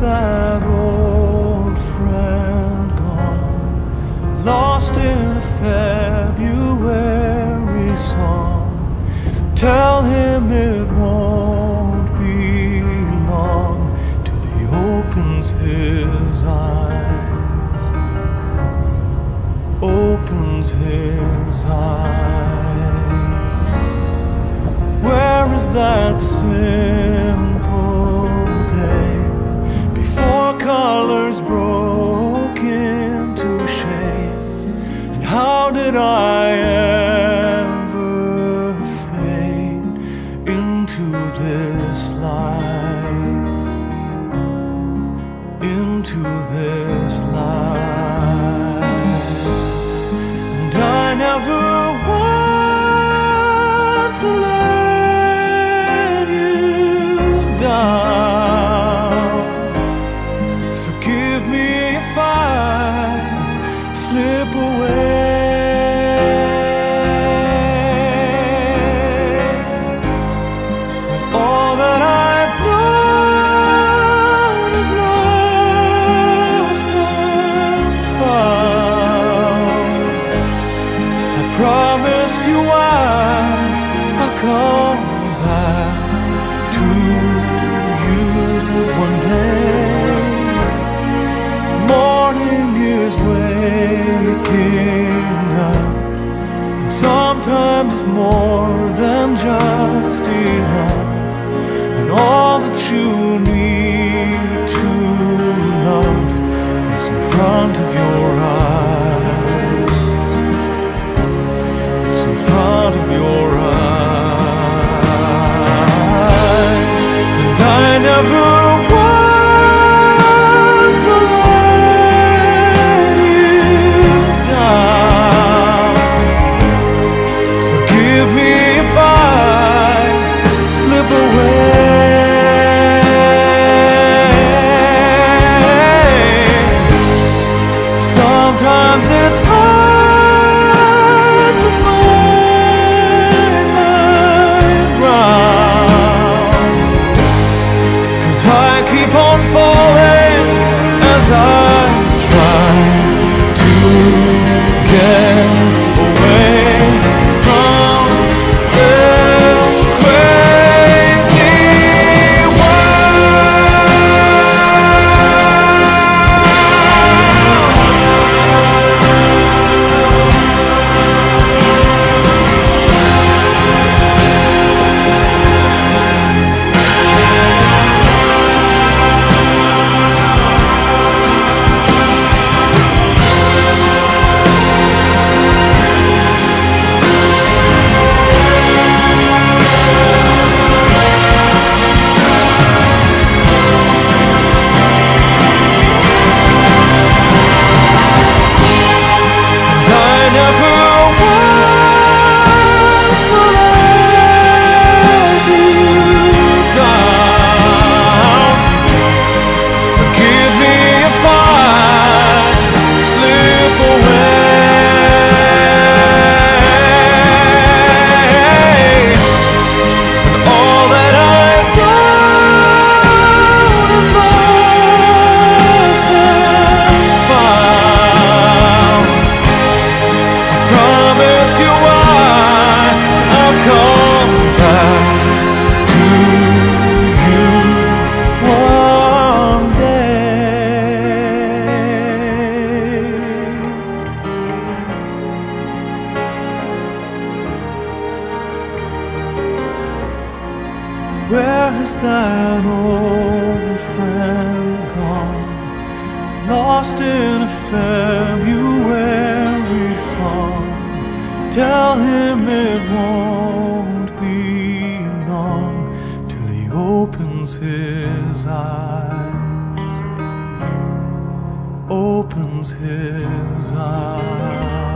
that old friend gone, lost in a February song. Tell him it won't be long till he opens his eyes. Opens his eyes. Where is that symbol? This life? Promise you I, I'll come back to you one day. Morning is waking up, and sometimes it's more than just enough. And all that you front of your eyes, and I never Where has that old friend gone? Lost in a February song. Tell him it won't be long till he opens his eyes. Opens his eyes.